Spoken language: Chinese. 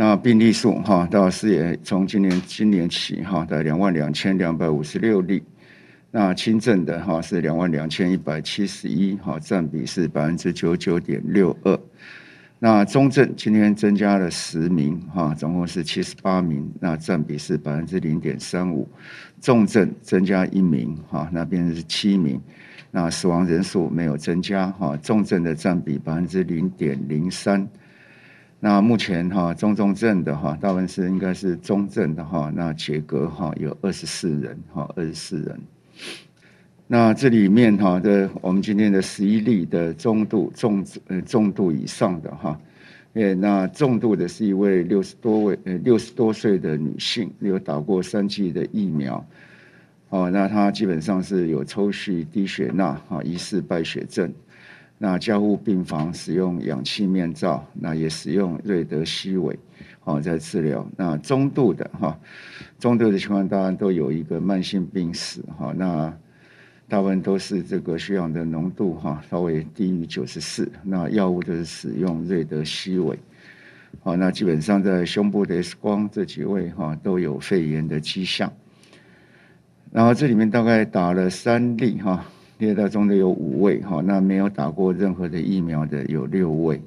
那病例数哈，到是也从今年今年起哈，的两万两千两百五十六例。那轻症的哈是两万两千一百七十一，哈，占比是百分之九九点六二。那中症今天增加了十名，哈，总共是七十八名，那占比是百分之零点三五。重症增加一名，哈，那边是七名。那死亡人数没有增加，哈，重症的占比百分之零点零三。那目前哈中重症的哈大部分是应该是中症的哈，那解隔哈有二十四人，哈，二十四人。那这里面哈的，我们今天的十一例的中度重呃重度以上的哈，诶，那重度的是一位六十多位呃六十多岁的女性，有打过三剂的疫苗，哦，那她基本上是有抽血、低血钠哈，疑似败血症，那加护病房使用氧气面罩，那也使用瑞德西韦，哦在治疗。那中度的哈，中度的情况当然都有一个慢性病史哈，那。大部分都是这个血氧的浓度哈稍微低于九十四，那药物都是使用瑞德西韦，好，那基本上在胸部的 X 光这几位哈都有肺炎的迹象，然后这里面大概打了三例哈，列到中的有五位哈，那没有打过任何的疫苗的有六位。